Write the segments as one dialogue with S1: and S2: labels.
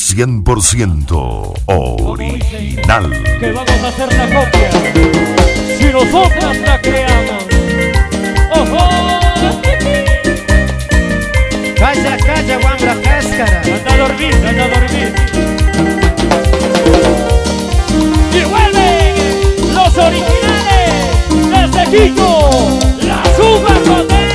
S1: 100% original.
S2: Que vamos a hacer la copia. Si nosotras la creamos. ¡Ojo!
S3: Calla, calla, guambra cáscara.
S2: Anda a dormir, anda a dormir. Y vuelven los originales desde Quito. La suma con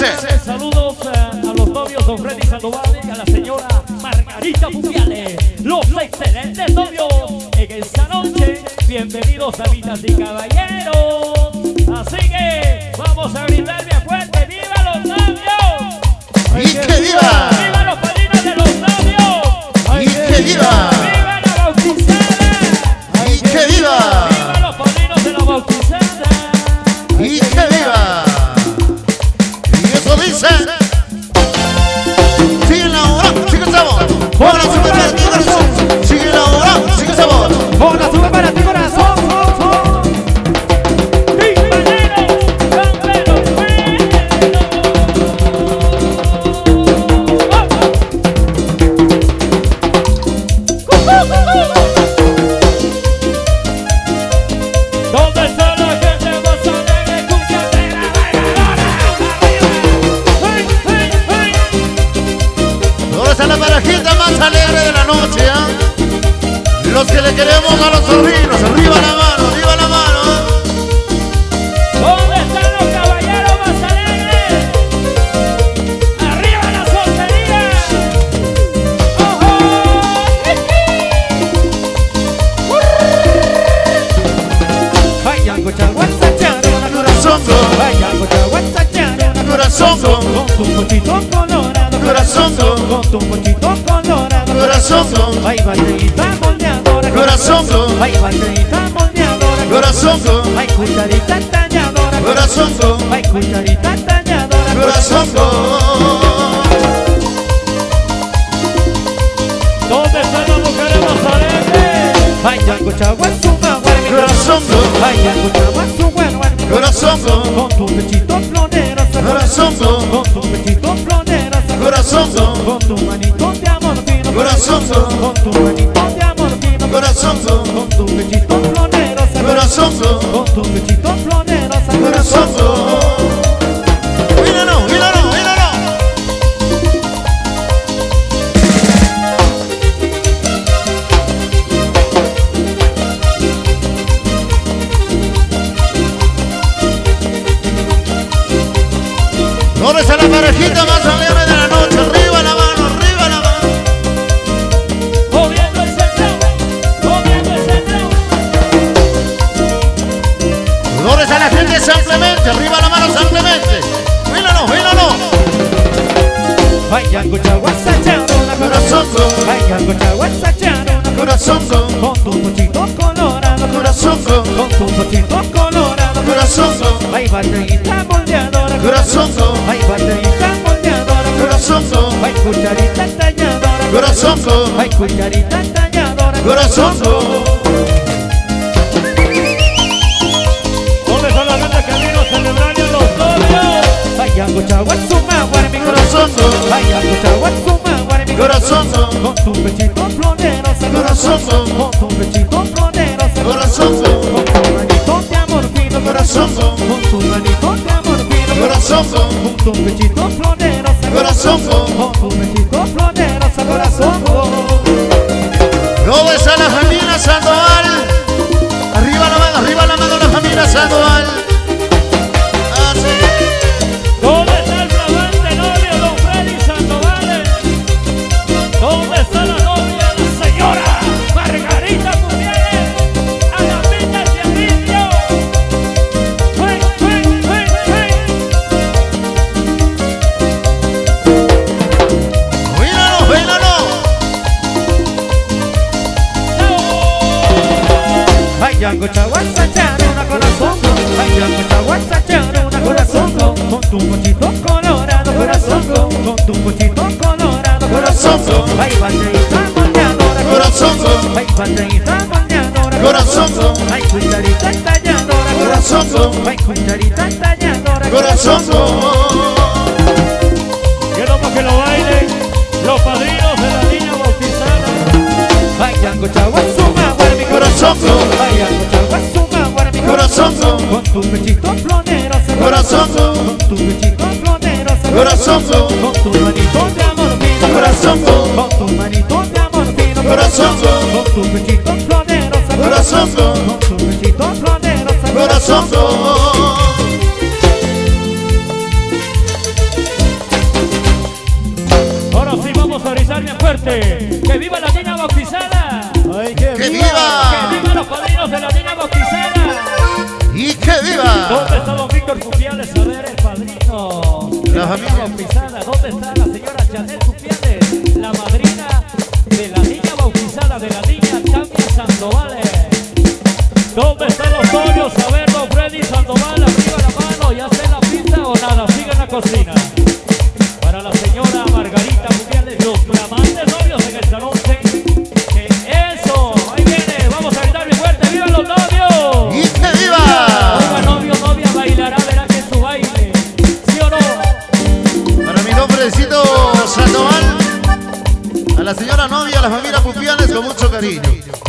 S2: Dice.
S4: saludos a los novios don Freddy Sandoval y a la señora Margarita Pupiales. Los excelentes novios en esta noche. Bienvenidos, amigas y caballeros. Así que vamos a gritar bien fuerte. ¡Viva los novios!
S5: ¡Y que viva!
S4: ¡Viva los padrinos de los novios!
S5: ¡Y que! ¡Viva
S2: Ay, banderita moldeadora,
S5: corazón,
S2: Ay, cucharita talladora,
S5: corazón,
S2: Ay, cucharita talladora,
S5: corazón.
S4: ¿Dónde están las mujeres más alegres?
S2: Ay, yango, chagua, suma, guarmi,
S5: Corazón,
S2: Ay, yango, chagua, su, guarmi,
S5: corazón,
S2: Con tu pechito flonero,
S5: Corazón.
S2: Con tu pechito flonero,
S5: corazón,
S2: Con tu manito de amor fino,
S5: Corazón.
S2: Con tu manito de amor
S5: corazón,
S2: Con tu pechito flonero,
S5: corazón,
S2: Con tu pechito flonero,
S5: corazón.
S2: Banderita moldeadora,
S5: corazón,
S2: Ay, banderita moldeadora,
S5: corazón,
S2: Ay, cucharita talladora,
S5: corazón,
S2: Ay, cucharita talladora,
S5: corazón.
S4: ¿Dónde está la gente que vino a celebrar a los novios?
S2: Guarmi,
S5: Corazón,
S2: Ay, yango, chagua, suma, guarmi,
S5: corazón,
S2: Con. tu pechito
S5: Corazón.
S2: Con. tu pechito
S5: corazón, Corazón.
S2: Con tu manito de amor fino,
S5: corazón,
S2: Con tu pechito flonero,
S5: Corazón.
S2: Con tu pechito corazón.
S5: ¿Dónde está la familia Sandoval? Arriba la mano, arriba la mano la familia Sandoval.
S2: Ay, yango, chagua, sacharona, corazón. Ay, yango, chagua, sacharona, corazón. Con tu pochito colorado, corazón. Con tu pochito colorado,
S5: Corazón.
S2: Ay, banderita moldeadora,
S5: Corazón.
S2: Ay, banderita moldeadora,
S5: Corazón.
S2: Ay, cucharita talladora,
S5: Corazón.
S2: Ay, cucharita talladora,
S5: Corazón.
S4: Quiero que lo bailen los padrinos de la niña bautizada.
S2: Ay, yango, chagua,
S5: Corazón.
S2: Guarmi,
S5: Corazón.
S2: Con tu pechito flonero,
S5: Corazón.
S2: Con tu pechito flonero,
S5: Corazón.
S2: Con tu manito de amor fino,
S5: Corazongo,
S2: Con tu manito de amor fino
S5: Corazongo.
S2: Con tu pechito florero
S5: Corazongo.
S2: Con tu pechito florero
S5: Corazongo.
S4: Ahora sí vamos a gritar bien fuerte. ¡Que viva la niña bautizada!
S2: ¡Ay, qué
S5: ¡Que
S4: ¡Que
S5: viva!
S4: viva los padrinos de la niña bautizada!
S5: ¡Y que viva!
S4: ¿Dónde está don Víctor Cupiales? A ver, el padrino niña
S5: familia.
S4: bautizada. ¿Dónde está la señora Chanel Cupiales? La madrina de la niña bautizada, de la niña Tania Sandoval. ¿Dónde están los novios? A ver, don Freddy Sandoval, arriba la mano. ¿Ya está en la pista o nada? Sigue en la cocina.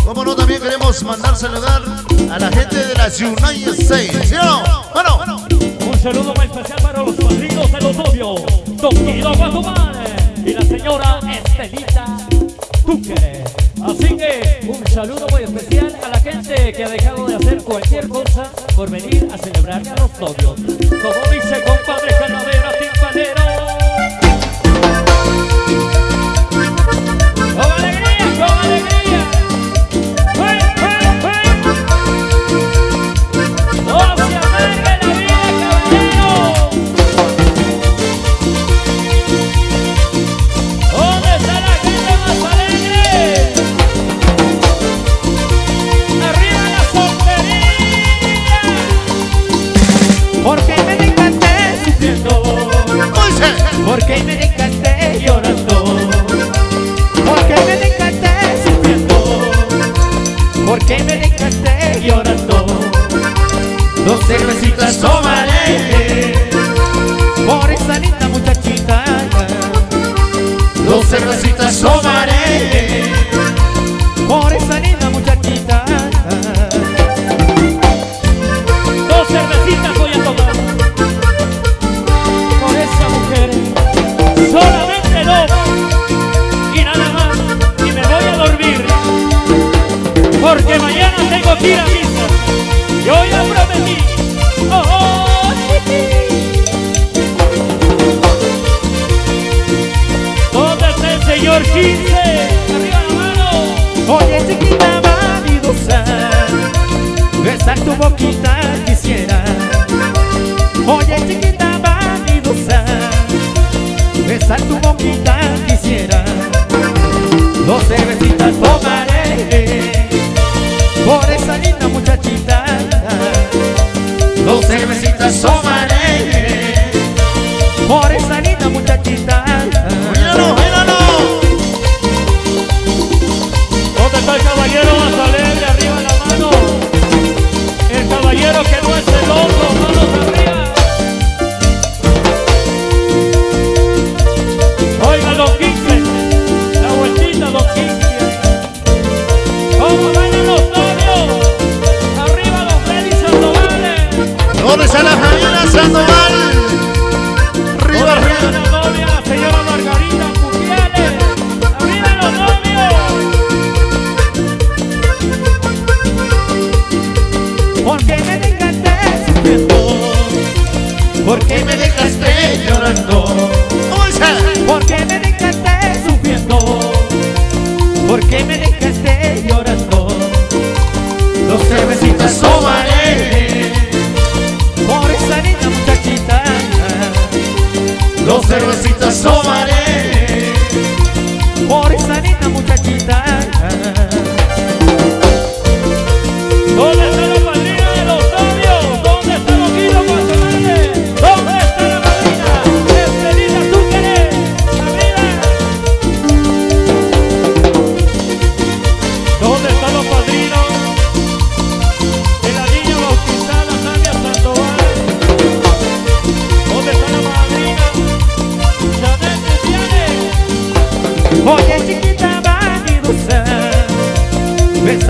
S5: Como no, también queremos mandar saludar a la gente de la United States. ¿Sí o no? Bueno,
S4: Un saludo muy especial para los padrinos de los novios, Don Guido Guatumán y la señora Estelita Tuque. Así que un saludo muy especial a la gente que ha dejado de hacer cualquier cosa por venir a celebrarle a los novios. Como dice compadre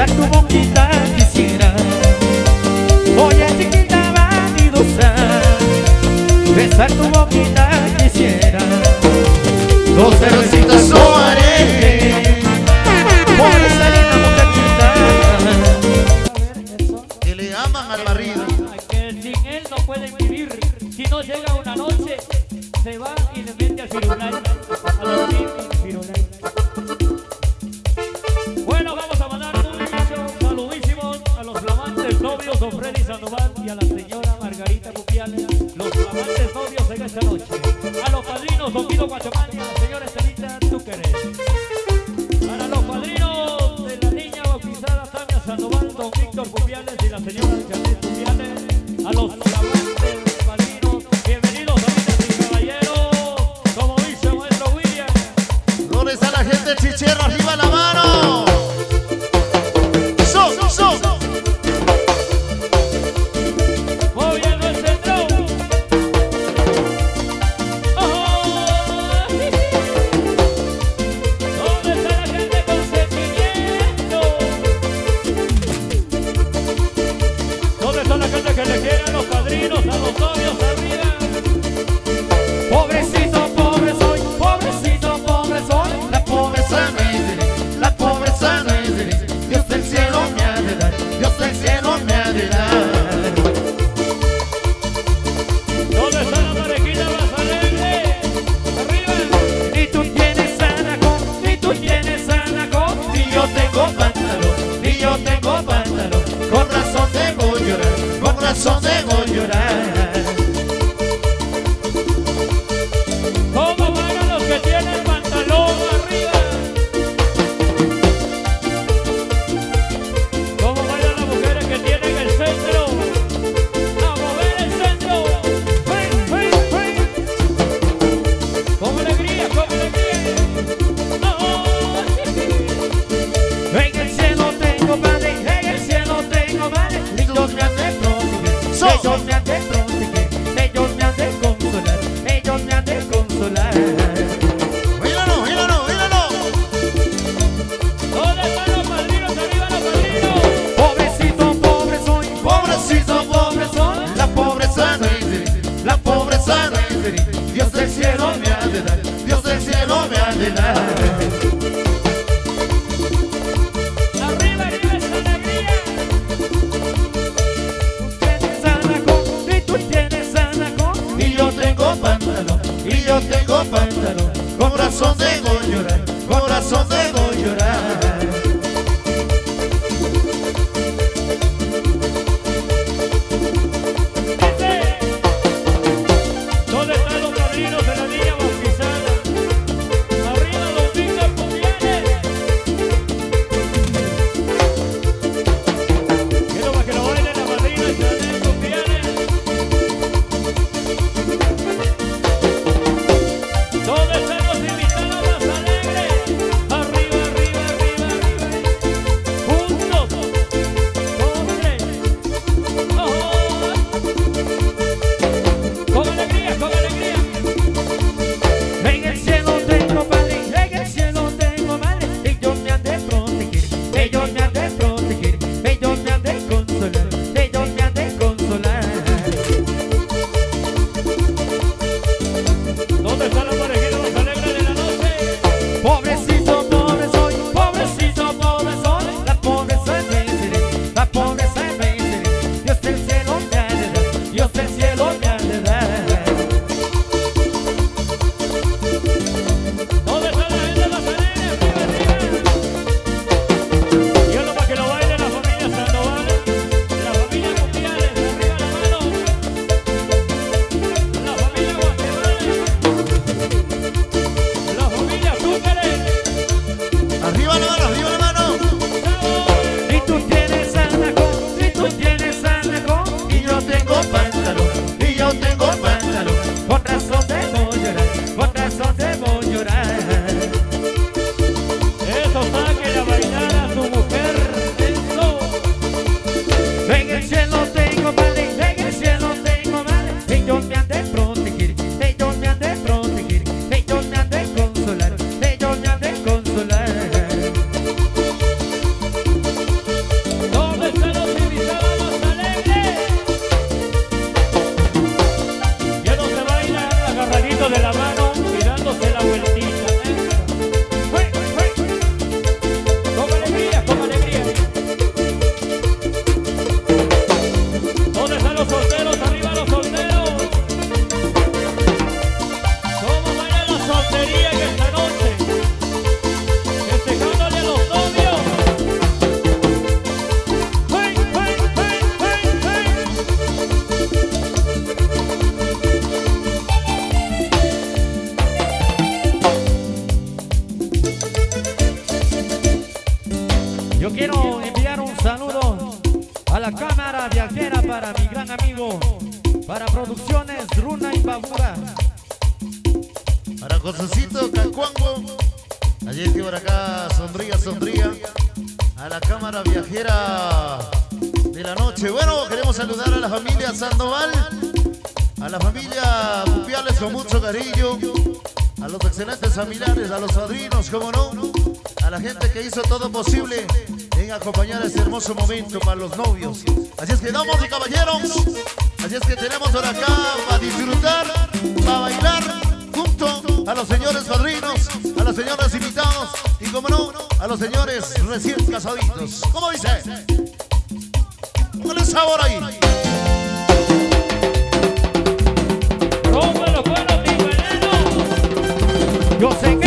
S2: Besar
S4: pantalón. Con razón debo llorar, con razón debo
S6: a
S4: la
S5: cámara viajera de la noche. Bueno, queremos saludar a la familia Sandoval, a la familia Pupiales con mucho cariño, a los excelentes familiares, a los padrinos, como no, a la gente que hizo todo posible en acompañar este hermoso momento para los novios. Así es que damas y caballeros, así es que tenemos por acá para disfrutar, para bailar a los señores padrinos, a las señoras invitados y, como no, a los señores recién casaditos. ¿Cómo dice? Póngale sabor ahí.
S2: Yo sé que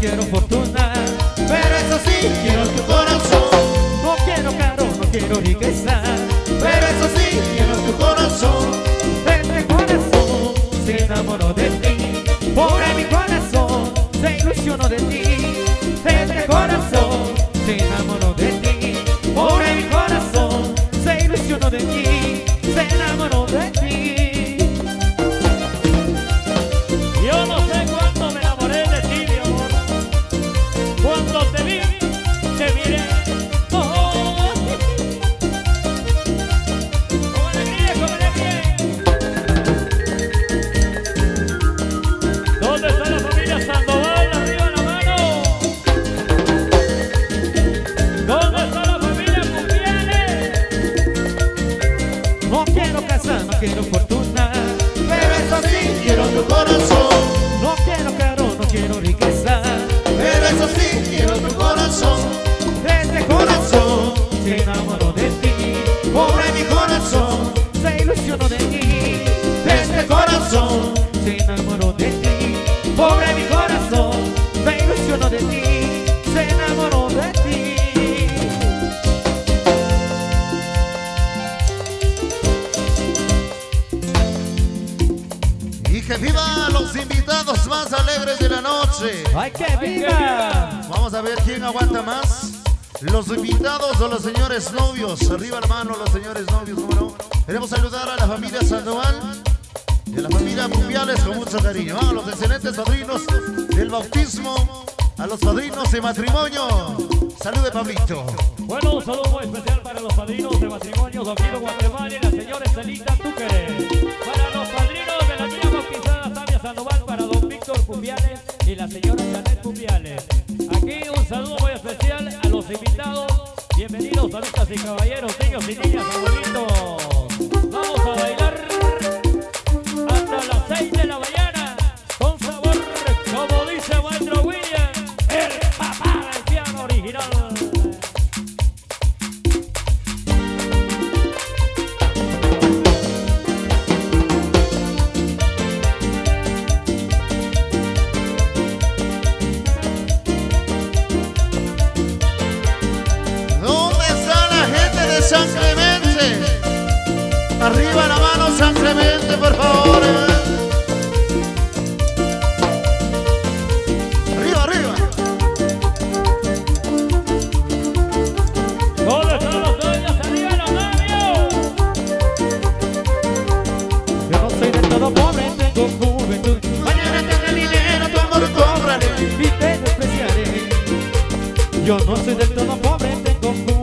S2: quiero fortuna, pero eso sí quiero de
S5: matrimonio. Salude, Pablito.
S4: Bueno, un saludo especial para los padrinos de matrimonio, Don Guido Guatemala y la señora Celita
S2: Yo no soy del todo pobre, tengo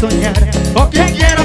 S2: soñar, con quien quiero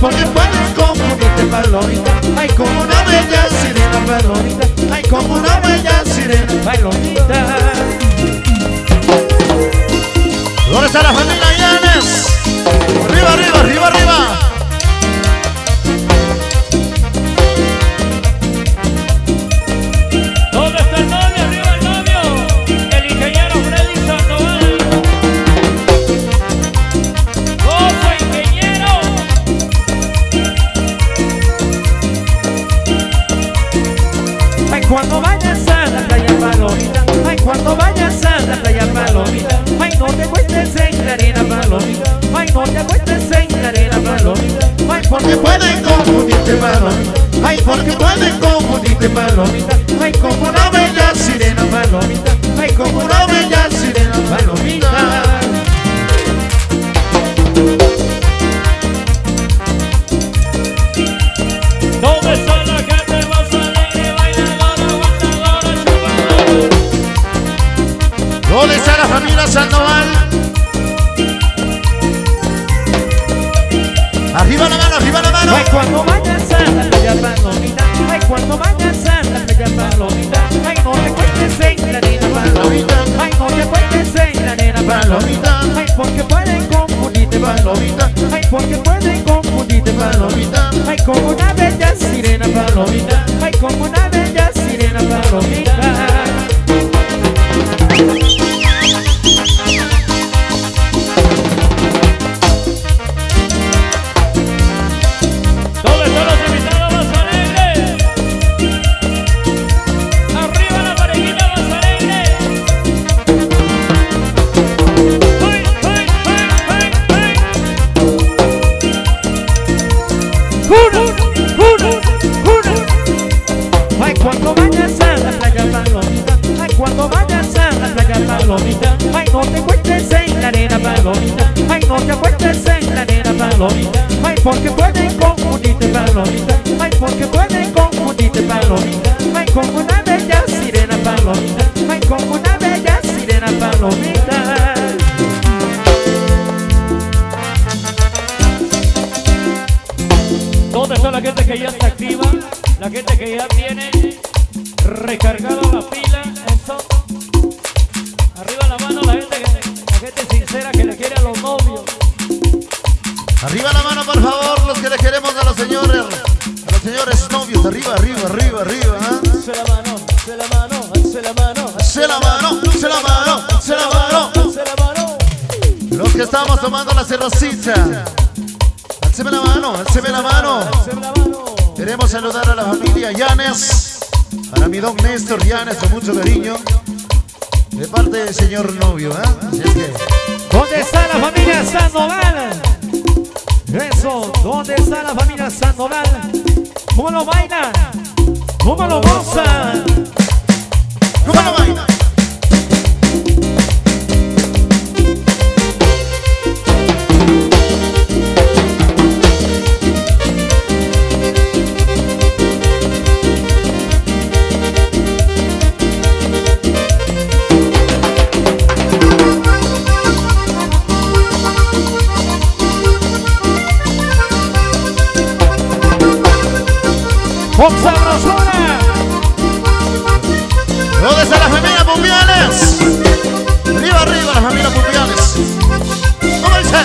S4: porque vuelas como
S2: no te Ay, como una bella sirena valorita Ay, como una bella sirena
S4: valorita Flores a la
S2: familia Llanes. Arriba, arriba, arriba, arriba.
S5: porque pueden confundirte malo, ay, porque pueden confundirte
S2: malo. Queremos saludar a la familia Llanes, para mi don Néstor Yanes con mucho cariño, de parte del señor novio, ¿eh? Así es que...
S5: ¿Dónde está la familia Sandoval? Eso, ¿dónde está la familia Sandoval? ¿Cómo lo bailan? ¿Cómo lo gozan?
S2: ¿Cómo lo?
S5: con sabrosura.
S2: ¿Dónde
S4: están las familias mundiales? Arriba, arriba las familias mundiales. ¿Cómo
S7: dice?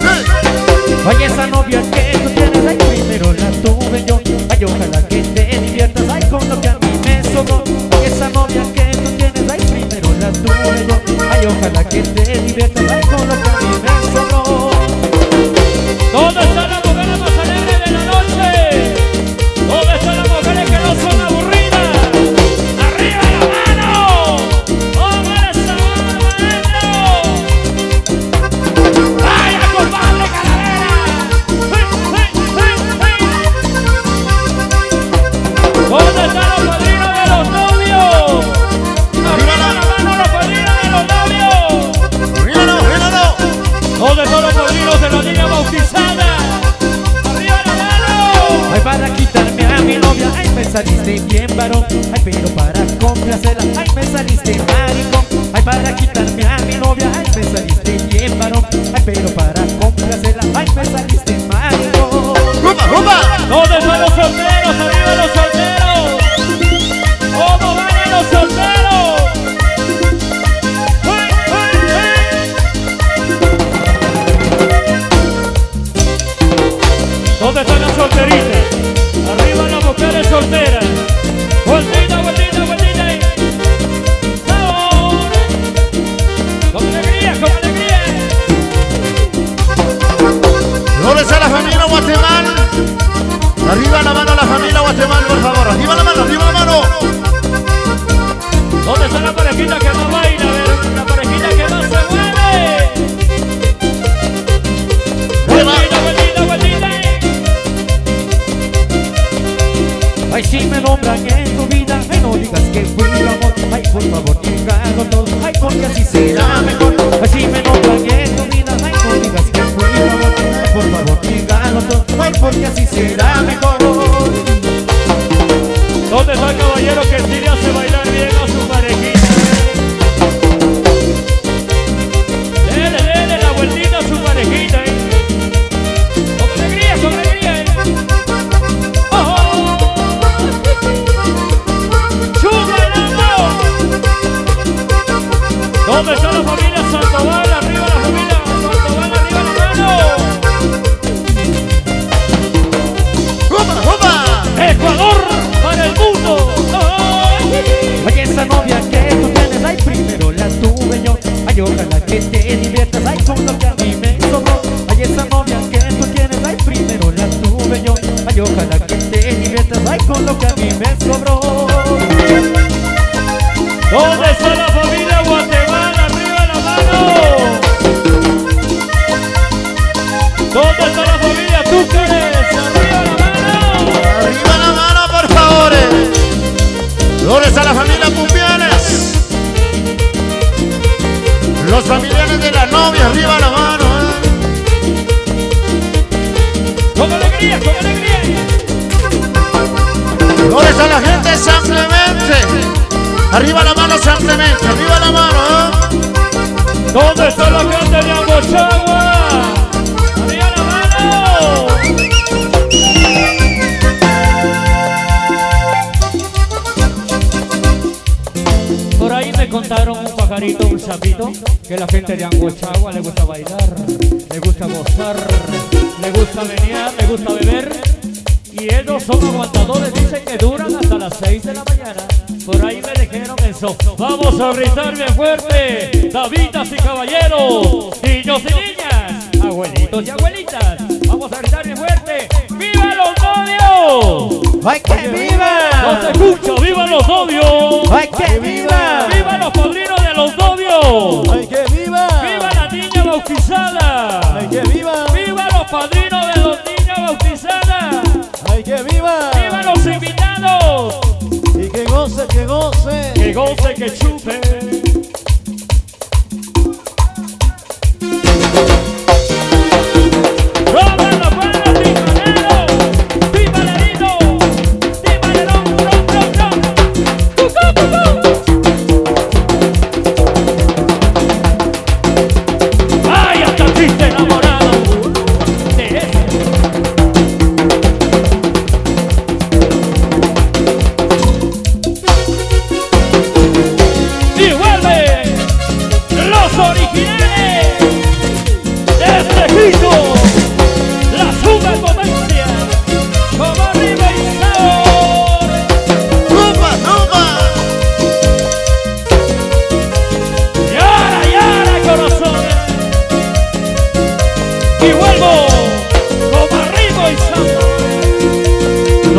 S7: Sí.
S4: Esa novia que tú tienes, ay, primero la tuve yo. Ay, ojalá que te diviertas, ay, con lo que a mí me sobró. Esa novia que tú tienes, ay, primero la tuve yo. Ay, ojalá que te diviertas, ay, con lo que
S7: gold ticket, you
S4: pay.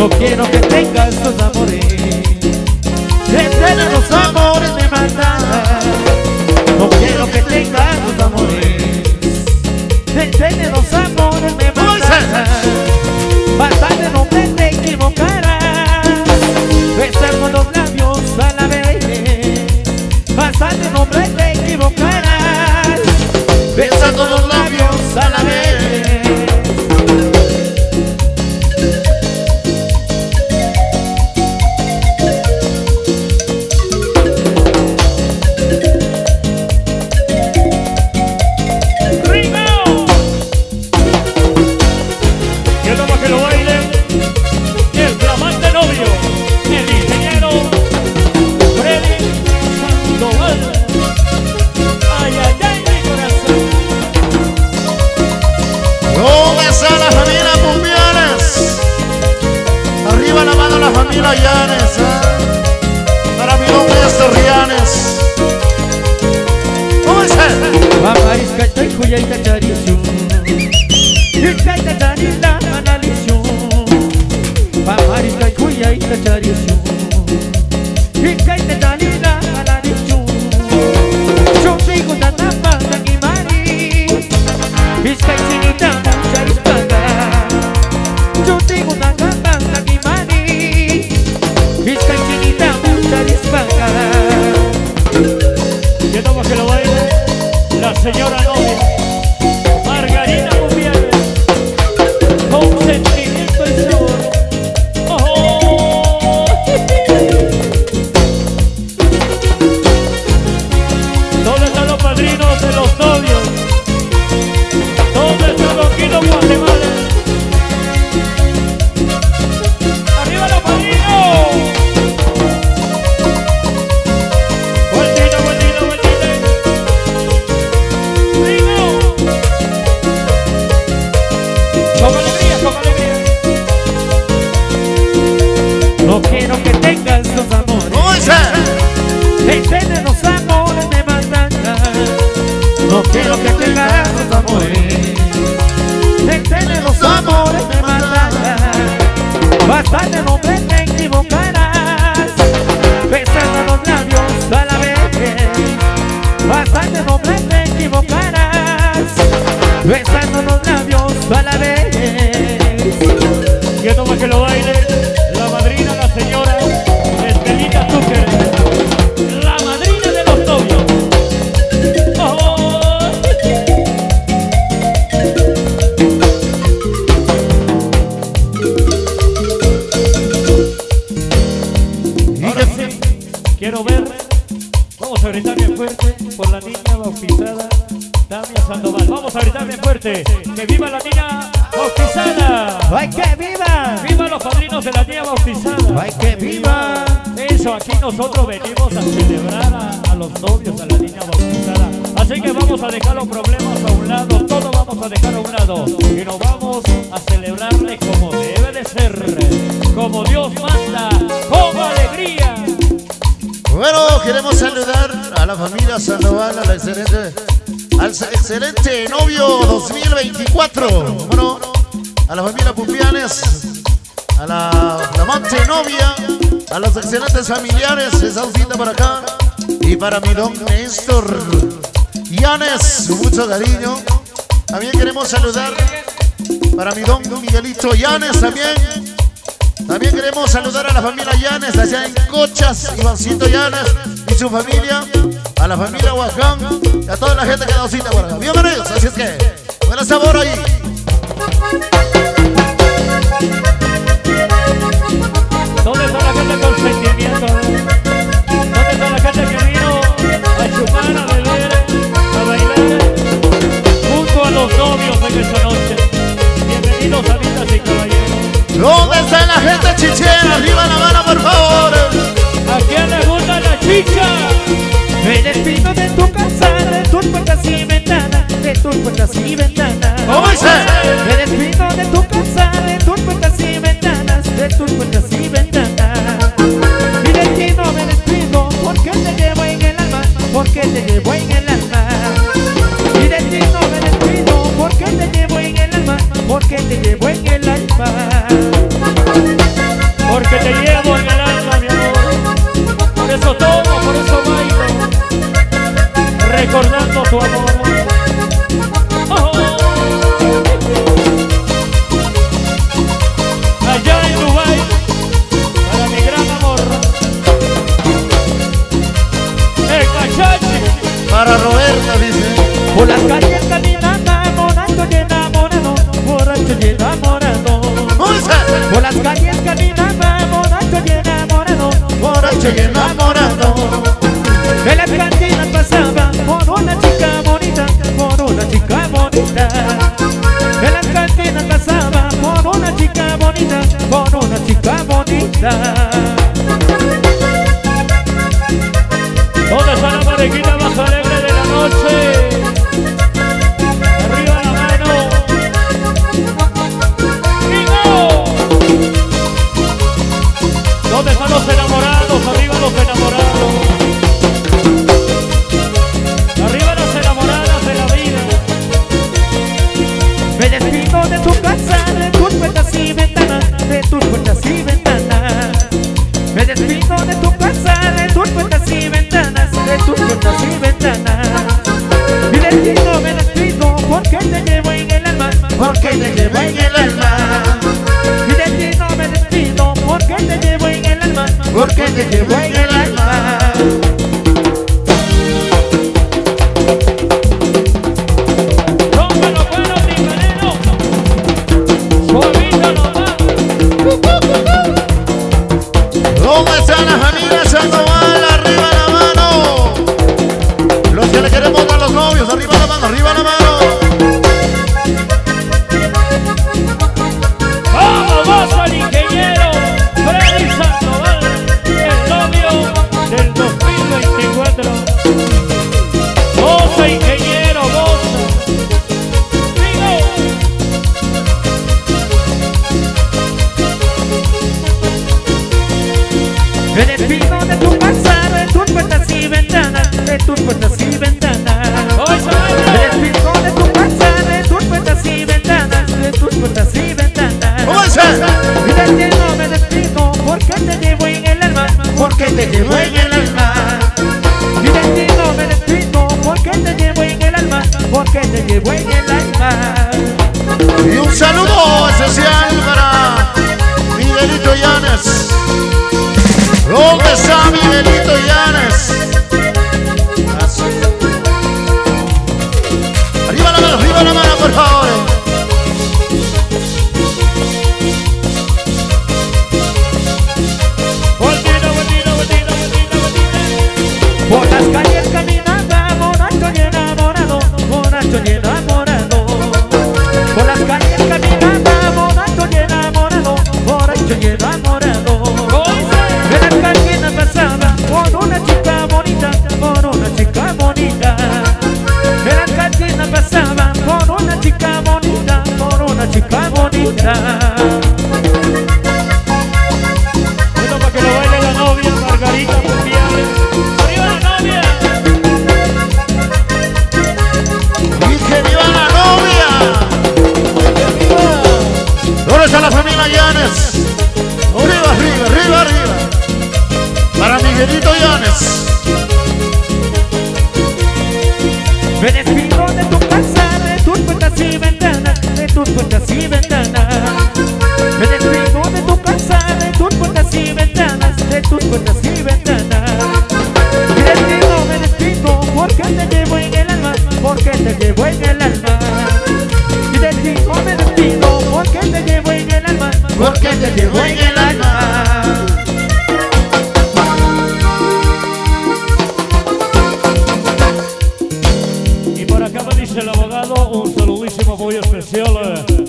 S4: Quiero que tengas tus amores. Entrena los amores me matan No quiero que tengas tus amores. Entrena los amores. Vamos a gritar bien fuerte por la niña bautizada Damia Sandoval. Vamos a gritar bien fuerte. ¡Que viva la niña bautizada!
S2: ¡Ay, que viva!
S4: ¡Viva los padrinos de la niña bautizada!
S2: ¡Ay, que viva!
S4: Eso, aquí nosotros venimos a celebrar a, a los novios, a la niña bautizada. Así que vamos a dejar los problemas a un lado, todo vamos a dejar a un lado. Y nos vamos a celebrarle como debe de ser, como Dios manda, con alegría.
S5: Bueno, queremos saludar a la familia Sandoval, al excelente novio 2024. Bueno, a la familia Pupianes, a la amante novia, a los excelentes familiares, esa cita para acá. Y para mi don Néstor Yanes, mucho cariño. También queremos saludar para mi don Miguelito Yanes también. También queremos saludar a la familia Llanes allá en Cochas, Ivancito Llanes y su familia, a la familia Huacán y a toda la gente que dado cita por acá. Bienvenidos, así es que, buen sabor ahí.
S4: ¿Dónde está la gente con sentimiento? ¿Dónde está la gente que vino a chupar, a beber, a bailar? Junto a los novios en esta noche. Bienvenidos, amigas y caballeros.
S5: ¿Dónde está la gente chichera? Arriba la mano, por favor.
S4: ¿A quién le gusta la chicha?
S2: Me despido de tu casa, de tus puertas y ventanas, de tus puertas y ventanas.
S5: ¿Cómo dice?
S2: Me despido de tu casa, de tus puertas y ventanas, de tus puertas y ventanas. Y de ti no me despido, porque te llevo en el alma, porque te llevo en el alma. Y de ti no me despido, porque te llevo en el alma, porque te llevo en el alma.
S4: Tu amor. Oh. Allá en para mi gran amor. El cachachi.
S5: Para Roberta, dice.
S2: Por las calles caminando, borracho y enamorado, borracho y enamorado. Por las calles caminaba, borracho y enamorado, borracho y enamorado. De las cantinas bonita.
S4: ¿Dónde está la parejita más alegre de la noche?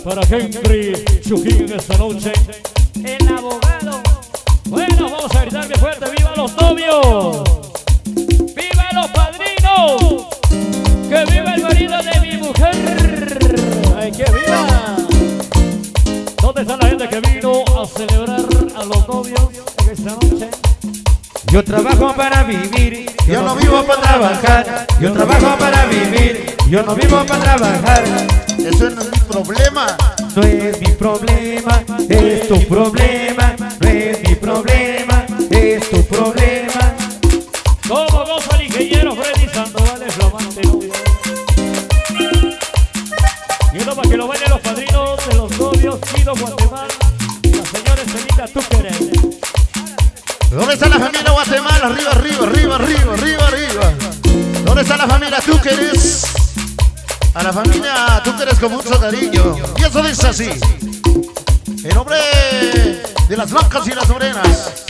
S5: Para
S4: Henry Chujín en esta noche. El abogado. Bueno, vamos a gritar bien fuerte. ¡Viva los novios! ¡Viva los padrinos! ¡Que viva el marido de mi mujer! ¡Ay, que viva! ¿Dónde está la gente que vino a celebrar a los novios en esta noche?
S2: Yo trabajo para vivir, yo no vivo para trabajar. Yo trabajo para vivir, yo no vivo para trabajar.
S5: Eso no es problema.
S2: No es mi problema, es tu problema. No es mi problema, es tu problema.
S4: Como goza el ingeniero Freddy Sandoval es flamante novio. Y uno para que lo bailen los padrinos de los novios, Guido Guatemala la señora Estelita Túqueres.
S5: ¿Dónde está la familia Guatemala? Arriba, arriba, arriba, arriba, arriba, arriba. ¿Dónde está la familia Túqueres? A la familia Túqueres con mucho cariño. Y eso dice así. En nombre de las blancas y las morenas.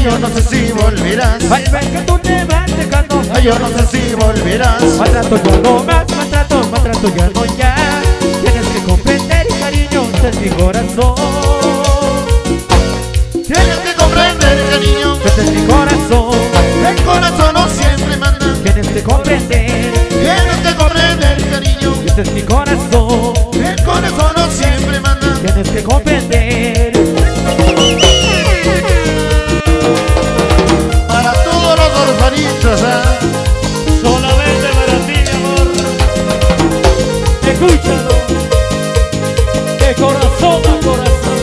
S5: Ay, yo no sé si volverás.
S2: al ver que tú te vas dejando.
S5: Ay, yo no sé si volverás.
S2: Maltrato ya no más, maltrato, maltrato ya no ya. Tienes que comprender, cariño, este es mi corazón.
S5: Tienes que comprender, cariño.
S2: Este es mi corazón.
S5: El corazón no siempre manda.
S2: Tienes que comprender,
S5: Tienes que comprender, cariño.
S2: este es mi corazón.
S5: El corazón no siempre manda.
S2: Tienes que comprender. Solamente
S4: para ti, mi amor. Escúchalo. De corazón a corazón.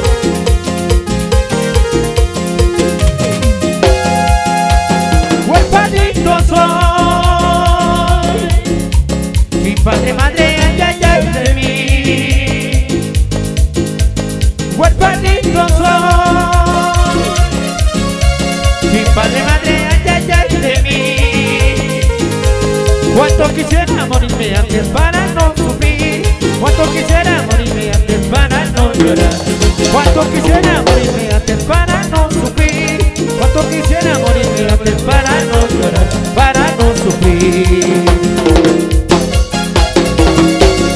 S4: Buen Huerfanito soy. Mi padre Cuánto quisiera morirme antes para no sufrir. Cuánto quisiera morirme antes para no llorar. Cuánto quisiera morirme antes para no sufrir. Cuánto quisiera morirme antes para no llorar Para no sufrir.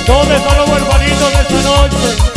S2: Todo eso lo de esta noche.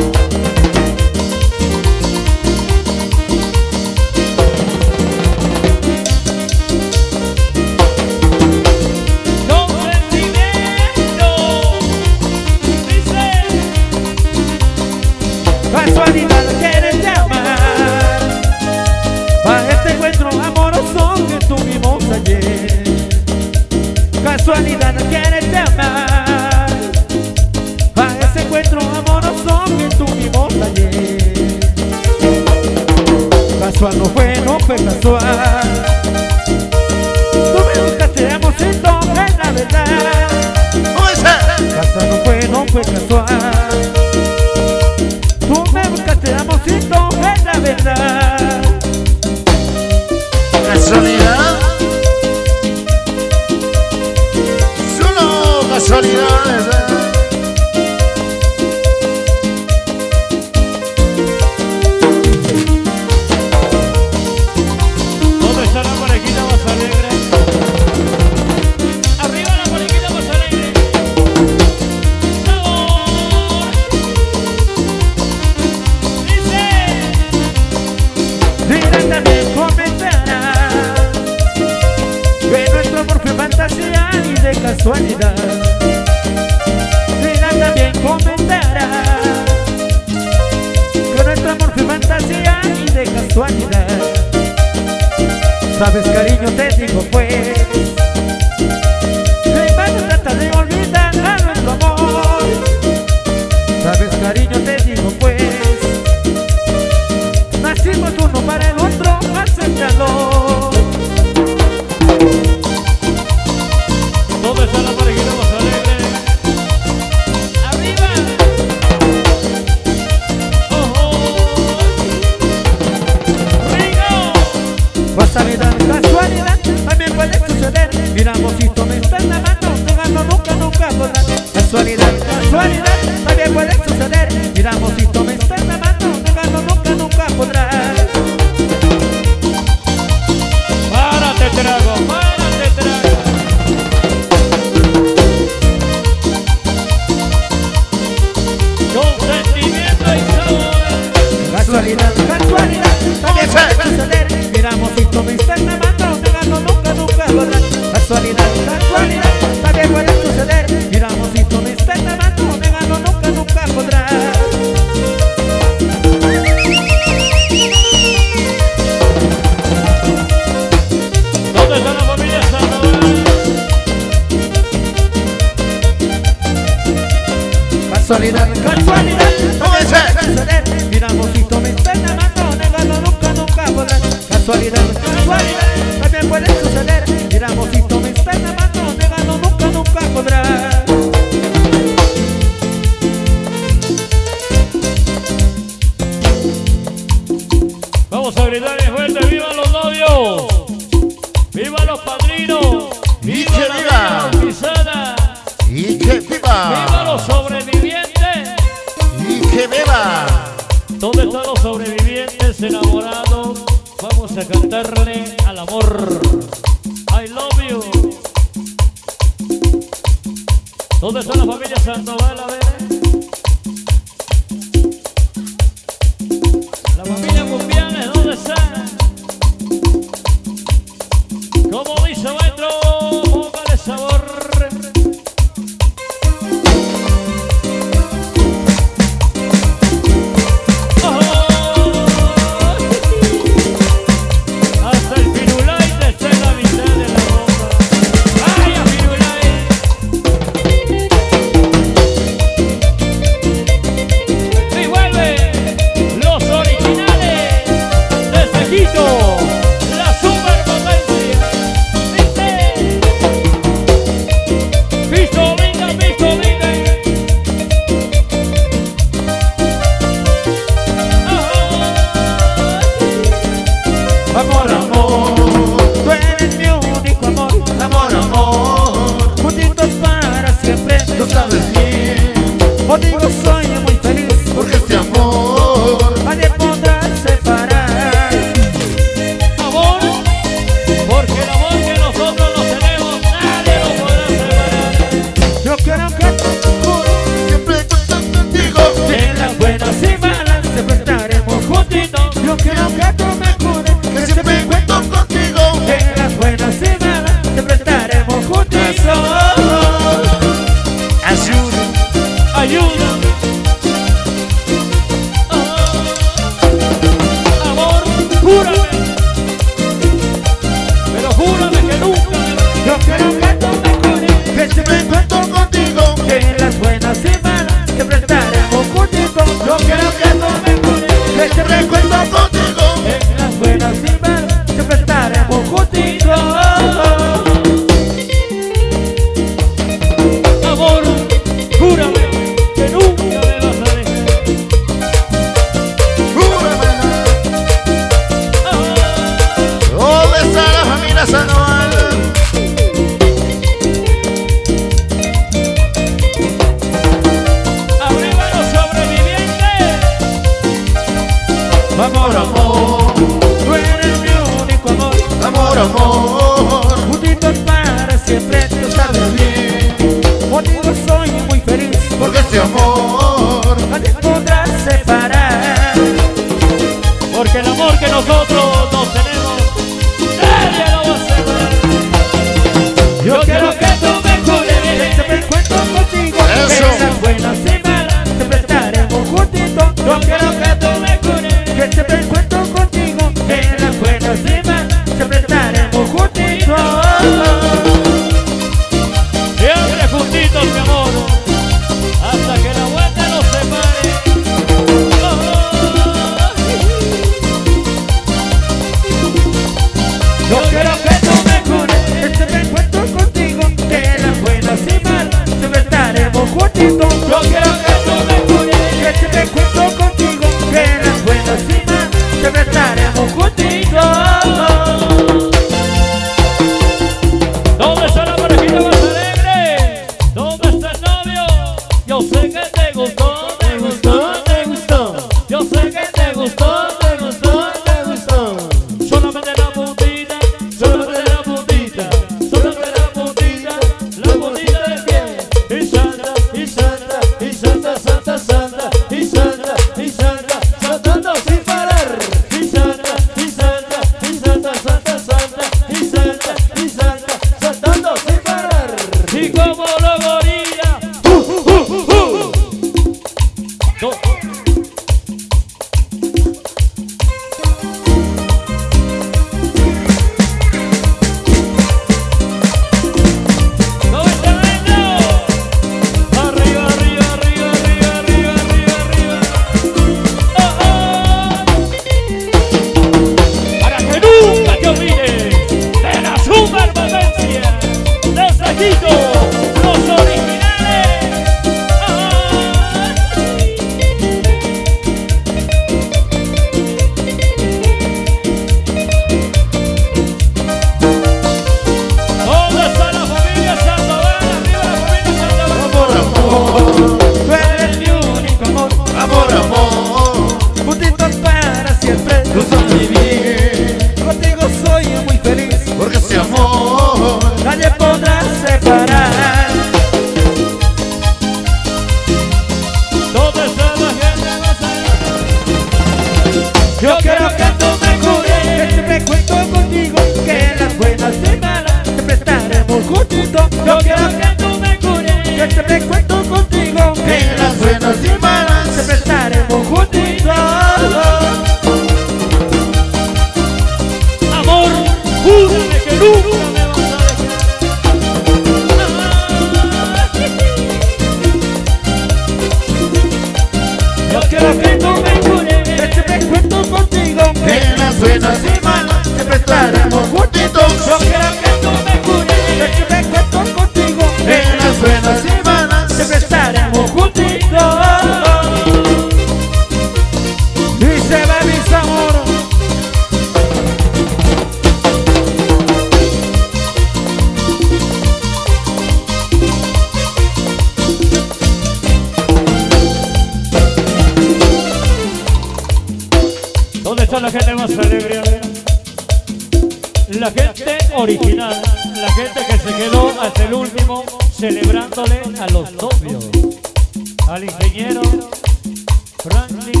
S2: Randy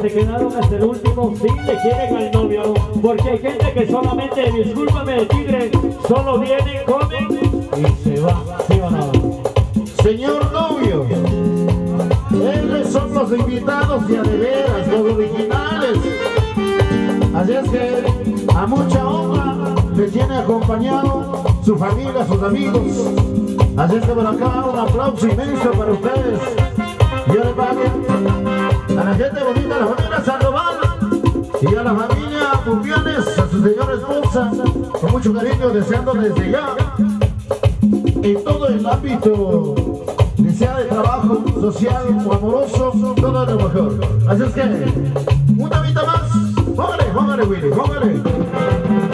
S2: se
S4: quedaron hasta el último sí le quieren al novio, ¿no? Porque hay gente que solamente, discúlpame, tigre, solo viene, comen y se va. ¿Sí o no?
S5: Señor novio, es son los invitados y a de veras, los originales. Así es que a mucha honra le tiene acompañado su familia, sus amigos. Así es que por acá un aplauso inmenso para ustedes. Dios les a la gente bonita, a la familia Sandoval y a la familia Pupianes, a su señora esposa, con mucho cariño, deseando desde ya en todo el ámbito, sea de trabajo, social o amoroso, todo lo mejor. Así es que, una vida más, póngale, póngale Willy, póngale.